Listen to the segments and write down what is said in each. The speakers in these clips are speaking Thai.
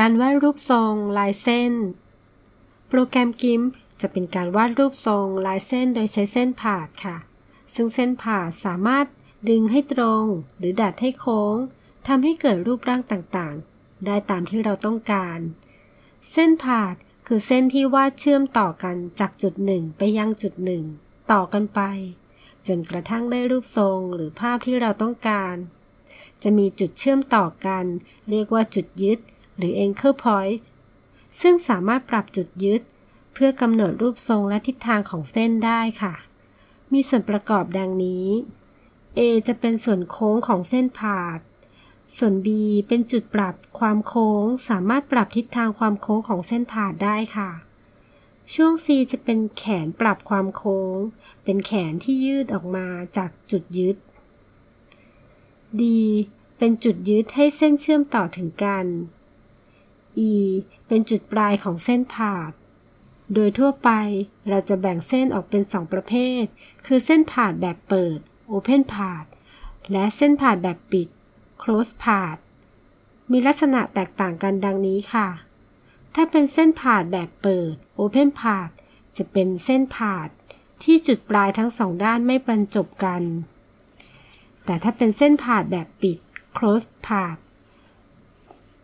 การวาดรูปทรงลายเส้น โปรแกรม GIMP จะเป็นการวาดรูปทรงลายเส้นโดยใช้เส้นผ่าค่ะ ซึ่งเส้นผ่าสามารถดึงให้ตรง หรือดัดให้โค้งทำให้เกิดรูปร่างต่างๆ ได้ตามที่เราต้องการ เส้นผ่าคือเส้นที่วาดเชื่อมต่อกันจากจุดหนึ่งไปยังจุดหนึ่งต่อกันไป จนกระทั่งได้รูปทรงหรือภาพที่เราต้องการ จะมีจุดเชื่อมต่อกัน เรียกว่าจุดยึด หรือ anchor point ซึ่งสามารถปรับจุดยึด เพื่อกำหนดรูปทรงและทิศทางของเส้นได้ค่ะ มีส่วนประกอบดังนี้ A จะเป็นส่วนโค้งของเส้นผ่าส่วน B เป็นจุดปรับความโค้ง สามารถปรับทิศทางความโค้งของเส้นผ่าได้ค่ะ ช่วง C จะเป็นแขนปรับความโค้ง เป็นแขนที่ยืดออกมาจากจุดยึด D เป็นจุดยึดให้เส้นเชื่อมต่อถึงกัน E เป็นจุดปลายของเส้นผ่าโดยทั่วไปเราจะแบ่งเส้นออกเป็น 2 ประเภท คือเส้นผ่าแบบเปิด Open p a t h และเส้นผ่าแบบปิด Close p a t h มีลักษณะแตกต่างกันดังนี้ค่ะ ถ้าเป็นเส้นผ่าแบบเปิด Open p a t h จะเป็นเส้นผ่าที่จุดปลายทั้งสองด้านไม่บรรจบกัน แต่ถ้าเป็นเส้นผ่าแบบปิด Close p a t h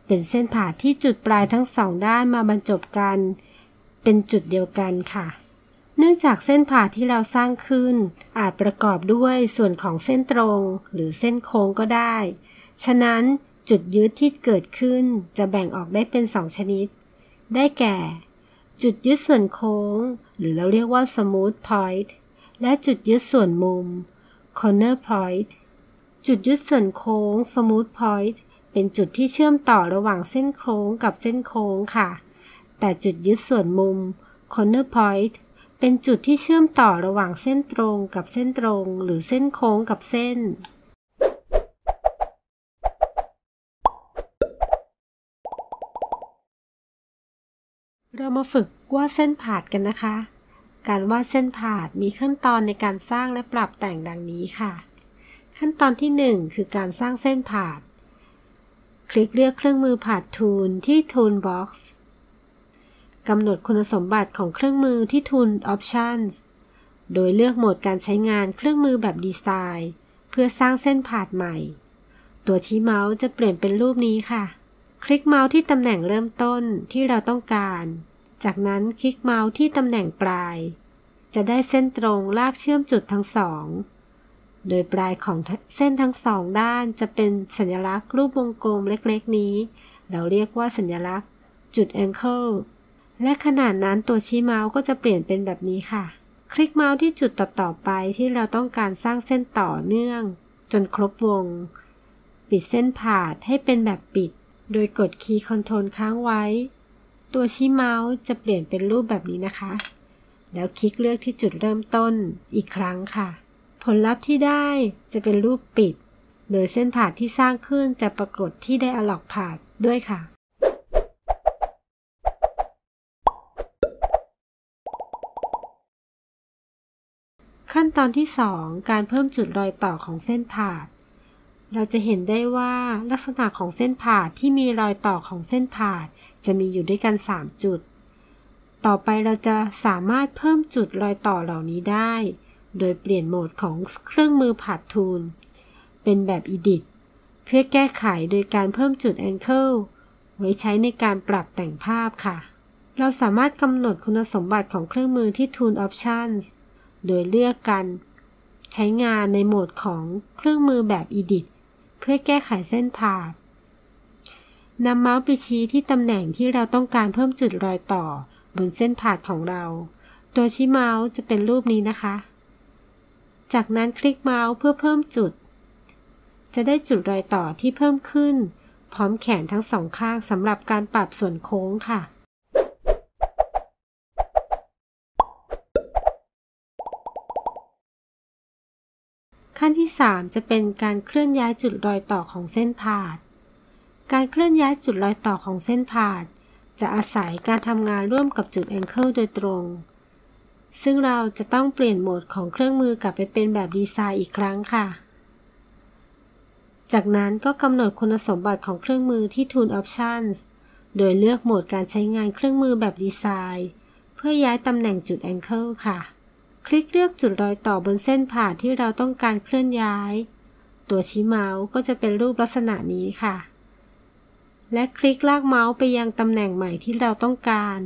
เป็นเส้นผ่าที่จุดปลายทั้งสองด้านมาบรรจบกัน เป็นจุดเดียวกันค่ะ เนื่องจากเส้นผ่าที่เราสร้างขึ้น อาจประกอบด้วยส่วนของเส้นตรง หรือเส้นโค้งก็ได้ ฉะนั้นจุดยึดที่เกิดขึ้นจะแบ่งออกได้เป็นสองชนิด ได้แก่ จุดยึดส่วนโค้ง หรือเราเรียกว่า smooth point และจุดยึดส่วนมุม corner point จุดยึดส่วนโค้ง smooth point เป็นจุดที่เชื่อมต่อระหว่างเส้นโค้งกับเส้นโค้งค่ะ แต่จุดยึดส่วนมุม corner point เป็นจุดที่เชื่อมต่อระหว่างเส้นตรงกับเส้นตรง หรือเส้นโค้งกับเส้น เรามาฝึกวาดเส้นผาดกันนะคะ การวาดเส้นผาดมีขั้นตอนในการสร้างและปรับแต่งดังนี้ค่ะ ขั้นตอนที่ 1 คือการสร้างเส้นผาด คลิกเลือกเครื่องมือผาดทูลที่ Toolbox กำหนดคุณสมบัติของเครื่องมือที่ทุน Options โดยเลือกโหมดการใช้งานเครื่องมือแบบดีไซน์ เพื่อสร้างเส้นผ่าดใหม่ ตัวชี้เมาส์จะเปลี่ยนเป็นรูปนี้ค่ะ คลิกเมาส์ที่ตำแหน่งเริ่มต้นที่เราต้องการ จากนั้นคลิกเมาส์ที่ตำแหน่งปลาย จะได้เส้นตรงลากเชื่อมจุดทั้งสอง โดยปลายของเส้นทั้งสองด้านจะเป็นสัญลักษณ์รูปวงกลมเล็กๆนี้ เราเรียกว่าสัญลักษณ์จุด angle และขนาดนั้นตัวชี้เมาส์ก็จะเปลี่ยนเป็นแบบนี้ค่ะ คลิกเมาส์ที่จุดต่อๆไปที่เราต้องการสร้างเส้นต่อเนื่อง จนครบวง ปิดเส้นผ่าให้เป็นแบบปิด โดยกดคีย์คอนโทรลค้างไว้ ตัวชี้เมาส์จะเปลี่ยนเป็นรูปแบบนี้นะคะ แล้วคลิกเลือกที่จุดเริ่มต้นอีกครั้งค่ะ ลลัพธ์ที่ได้จะเป็นรูปปิด โดยเส้นผ่าที่สร้างขึ้นจะปรากฏที่ได้อล็อกผ่าด้วยค่ะ ขั้นตอนที่ 2 การเพิ่มจุดรอยต่อของเส้นผ่าเราจะเห็นได้ว่าลักษณะของเส้นผ่าที่มีรอยต่อของเส้นผ่าจะมีอยู่ด้วยกัน 3 จุด ต่อไปเราจะสามารถเพิ่มจุดรอยต่อเหล่านี้ได้ โดยเปลี่ยนโหมดของเครื่องมือผาดทูล เป็นแบบ Edit เพื่อแก้ไขโดยการเพิ่มจุด Angle ไว้ใช้ในการปรับแต่งภาพค่ะ เราสามารถกำหนดคุณสมบัติของเครื่องมือที่ Tool Options โดยเลือกกันใช้งานในโหมดของเครื่องมือแบบ Edit เพื่อแก้ไขเส้นผ่านำเมาส์ไปชี้ที่ตำแหน่งที่เราต้องการเพิ่มจุดรอยต่อบนเส้นผ่าของเรา ตัวชี้เมาส์จะเป็นรูปนี้นะคะ จากนั้นคลิกเมาส์เพื่อเพิ่มจุด จะได้จุดรอยต่อที่เพิ่มขึ้น พร้อมแขนทั้งสองข้างสำหรับการปรับส่วนโค้งค่ะขั้นที่ 3 จะเป็นการเคลื่อนย้ายจุดรอยต่อของเส้นผ่าการเคลื่อนย้ายจุดรอยต่อของเส้นผ่าจะอาศัยการทำงานร่วมกับจุดแองเกิลโดยตรง ซึ่งเราจะต้องเปลี่ยนโหมดของเครื่องมือกลับไปเป็นแบบดีไซน์อีกครั้งค่ะ จากนั้นก็กำหนดคุณสมบัติของเครื่องมือที่ Tool Options โดยเลือกโหมดการใช้งานเครื่องมือแบบดีไซน์ เพื่อย้ายตำแหน่งจุด Anchor ค่ะ คลิกเลือกจุดรอยต่อบนเส้น Path ที่เราต้องการเคลื่อนย้าย ตัวชี้เมาส์ก็จะเป็นรูปลักษณะนี้ค่ะ และคลิกลากเมาส์ไปยังตำแหน่งใหม่ที่เราต้องการ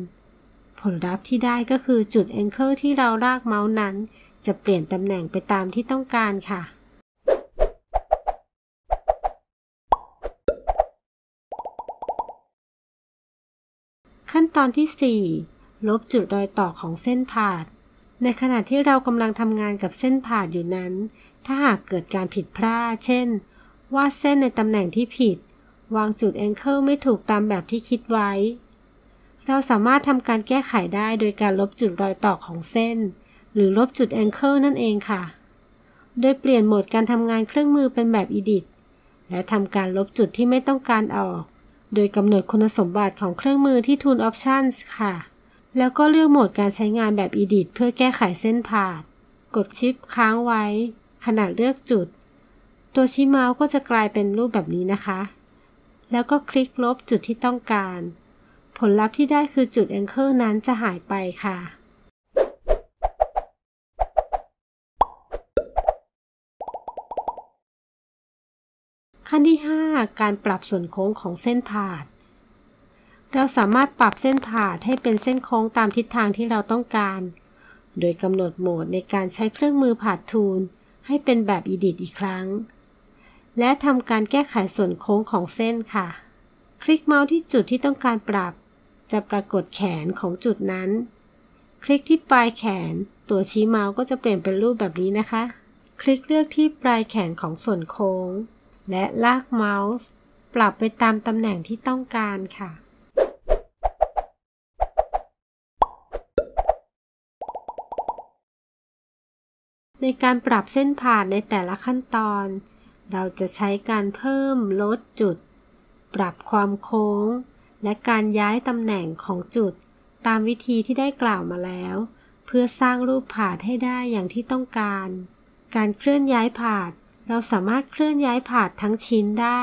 ผลลัพธ์ที่ได้ก็คือจุด Anchor ที่เราลากเมาส์นั้น จะเปลี่ยนตำแหน่งไปตามที่ต้องการค่ะขั้นตอนที่ 4 ลบจุดรอยต่อของเส้นผ่าในขณะที่เรากำลังทำงานกับเส้นผ่าอยู่นั้น ถ้าหากเกิดการผิดพลาด เช่น วาดเส้นในตำแหน่งที่ผิด วางจุดแองเกิลไม่ถูกตามแบบที่คิดไว้ เราสามารถทำการแก้ไขได้โดยการลบจุดรอยต่อของเส้น หรือลบจุดแองเกิลนั่นเองค่ะ โดยเปลี่ยนโหมดการทำงานเครื่องมือเป็นแบบ Edit และทำการลบจุดที่ไม่ต้องการออก โดยกำหนดคุณสมบัติของเครื่องมือที่ Tool Options ค่ะ แล้วก็เลือกโหมดการใช้งานแบบ Edit เพื่อแก้ไขเส้นผ่านกดชิปค้างไว้ขณะเลือกจุด ตัวชี้เมาส์ก็จะกลายเป็นรูปแบบนี้นะคะ แล้วก็คลิกลบจุดที่ต้องการ ลลัพธ์ที่ได้คือจุด Anchor นั้นจะหายไปค่ะ ขั้นที่ 5 การปรับส่วนโค้งของเส้นผ่าดเราสามารถปรับเส้นผ่าให้เป็นเส้นโค้งตามทิศทางที่เราต้องการ โดยกำหนดโหมดในการใช้เครื่องมือผ่าทูล ให้เป็นแบบ Edit อีกครั้ง และทำการแก้ไขส่วนโค้งของเส้นค่ะ คลิกเมาส์ที่จุดที่ต้องการปรับ จะปรากฏแขนของจุดนั้น คลิกที่ปลายแขน ตัวชี้เมาส์ก็จะเปลี่ยนเป็นรูปแบบนี้นะคะ คลิกเลือกที่ปลายแขนของส่วนโค้ง และลากเมาส์ ปรับไปตามตำแหน่งที่ต้องการค่ะในการปรับเส้นผ่านในแต่ละขั้นตอน เราจะใช้การเพิ่มลดจุด ปรับความโค้ง และการย้ายตำแหน่งของจุด ตามวิธีที่ได้กล่าวมาแล้ว เพื่อสร้างรูปผาดให้ได้อย่างที่ต้องการ การเคลื่อนย้ายผาด เราสามารถเคลื่อนย้ายผาดทั้งชิ้นได้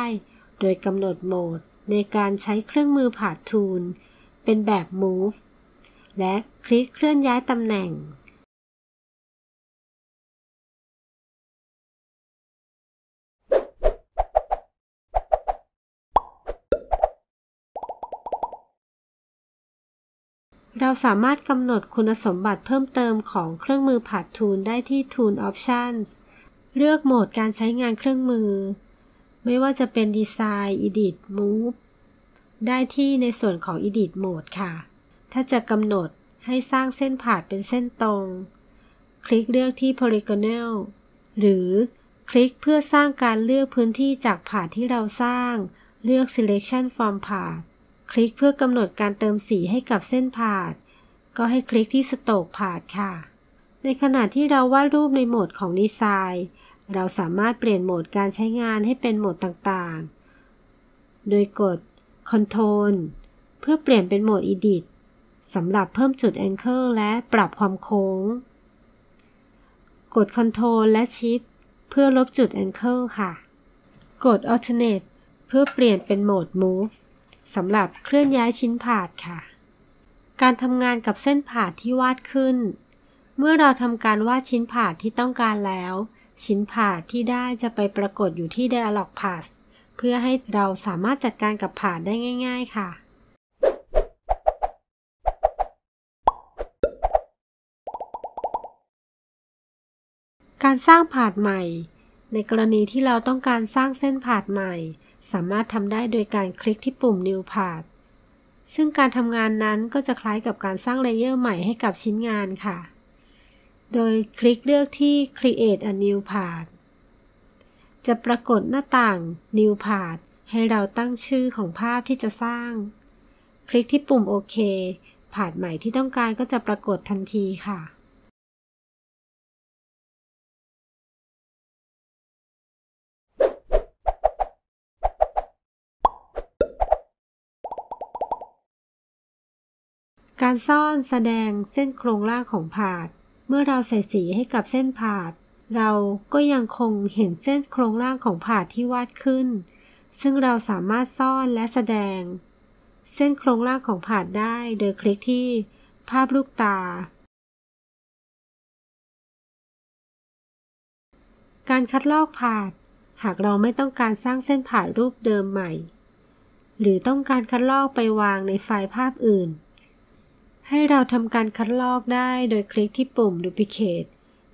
โดยกำหนดโหมดในการใช้เครื่องมือผาดทูล เป็นแบบ move และคลิกเคลื่อนย้ายตำแหน่ง เราสามารถกำหนดคุณสมบัติเพิ่มเติมของเครื่องมือผ่าทูลได้ที่ Tool Options เลือกโหมดการใช้งานเครื่องมือ ไม่ว่าจะเป็น Design Edit Move ได้ที่ในส่วนของ Edit Mode ค่ะ ถ้าจะกำหนดให้สร้างเส้นผ่าเป็นเส้นตรง คลิกเลือกที่ Polygonal หรือคลิกเพื่อสร้างการเลือกพื้นที่จากผ่าที่เราสร้าง เลือก Selection from ผ่าน คลิกเพื่อกำหนดการเติมสีให้กับเส้นผ่านก็ให้คลิกที่ Stroke ผ่านค่ะ ในขณะที่เราวาดรูปในโหมดของดีไซน์เราสามารถเปลี่ยนโหมดการใช้งานให้เป็นโหมดต่างๆ โดยกด Ctrl เพื่อเปลี่ยนเป็นโหมด Edit สำหรับเพิ่มจุด Angle และปรับความโค้ง กด Ctrl และ Shift เพื่อลบจุด Angle ค่ะ กด Alternate เพื่อเปลี่ยนเป็นโหมด Move สำหรับเคลื่อนย้ายชิ้นผ่าดค่ะ การทำงานกับเส้นผ่าดที่วาดขึ้น เมื่อเราทำการวาดชิ้นผ่าดที่ต้องการแล้ว ชิ้นผ่าที่ได้จะไปปรากฏอยู่ที่ Dialog Pass เพื่อให้เราสามารถจัดการกับผ่านได้ง่าย ๆ ค่ะการสร้างผานใหม่ ในกรณีที่เราต้องการสร้างเส้นผานใหม่ สามารถทำได้โดยการคลิกที่ปุ่ม New Path ซึ่งการทำงานนั้นก็จะคล้ายกับการสร้างเลเยอร์ใหม่ให้กับชิ้นงานค่ะ โดยคลิกเลือกที่ Create a new path จะปรากฏหน้าต่าง New Path ให้เราตั้งชื่อของภาพที่จะสร้าง คลิกที่ปุ่มโอเคผาดใหม่ที่ต้องการก็จะปรากฏทันทีค่ะ การซ่อนแสดงเส้นโครงล่างของผาด เมื่อเราใส่สีให้กับเส้นผาด เราก็ยังคงเห็นเส้นโครงร่างของผาดที่วาดขึ้น ซึ่งเราสามารถซ่อนและแสดง เส้นโครงล่างของผาดได้โดยคลิกที่ ภาพลูกตา การคัดลอกผาด หากเราไม่ต้องการสร้างเส้นผาดรูปเดิมใหม่ หรือต้องการคัดลอกไปวางในไฟล์ภาพอื่น ให้เราทำการคัดลอกได้โดยคลิกที่ปุ่ม Duplicate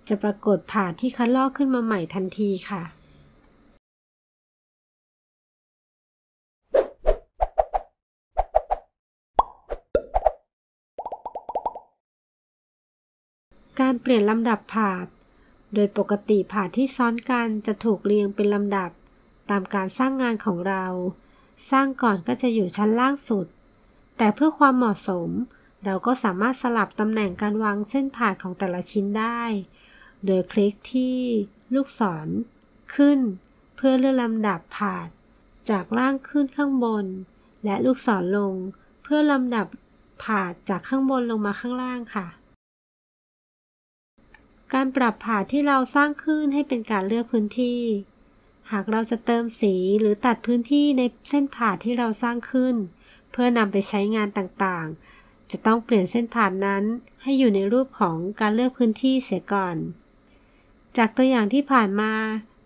จะปรากฏผาดที่คัดลอกขึ้นมาใหม่ทันทีค่ะ การเปลี่ยนลำดับผาดโดยปกติผาดที่ซ้อนกันจะถูกเรียงเป็นลำดับ ตามการสร้างงานของเรา สร้างก่อนก็จะอยู่ชั้นล่างสุด แต่เพื่อความเหมาะสม เราก็สามารถสลับตำแหน่งการวางเส้นผ่าดของแต่ละชิ้นได้ โดยคลิกที่ลูกศร ขึ้น เพื่อเลื่อนลำดับผ่าดจากล่างขึ้นข้างบน และลูกศรลง เพื่อลำดับผ่าดจากข้างบนลงมาข้างล่างค่ะ การปรับผ่าที่เราสร้างขึ้นให้เป็นการเลือกพื้นที่ หากเราจะเติมสีหรือตัดพื้นที่ในเส้นผ่าที่เราสร้างขึ้น เพื่อนำไปใช้งานต่างๆ จะต้องเปลี่ยนเส้นผ่านนั้นให้อยู่ในรูปของการเลือกพื้นที่เสียก่อน จากตัวอย่างที่ผ่านมา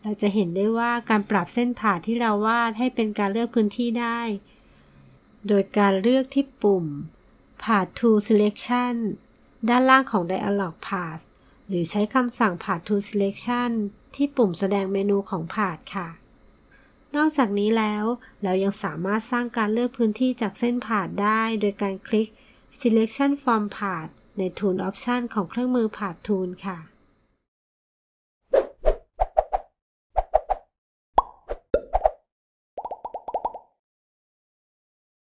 เราจะเห็นได้ว่าการปรับเส้นผ่าที่เราวาดให้เป็นการเลือกพื้นที่ได้ โดยการเลือกที่ปุ่ม Path to Selection ด้านล่างของ Dialog Path หรือใช้คำสั่ง Path to Selection ที่ปุ่มแสดงเมนูของ Path ค่ะ นอกจากนี้แล้ว เรายังสามารถสร้างการเลือกพื้นที่จากเส้นผ่าได้ โดยการคลิก Selection from Path ใน Tool Option ของเครื่องมือ Path Tool ค่ะ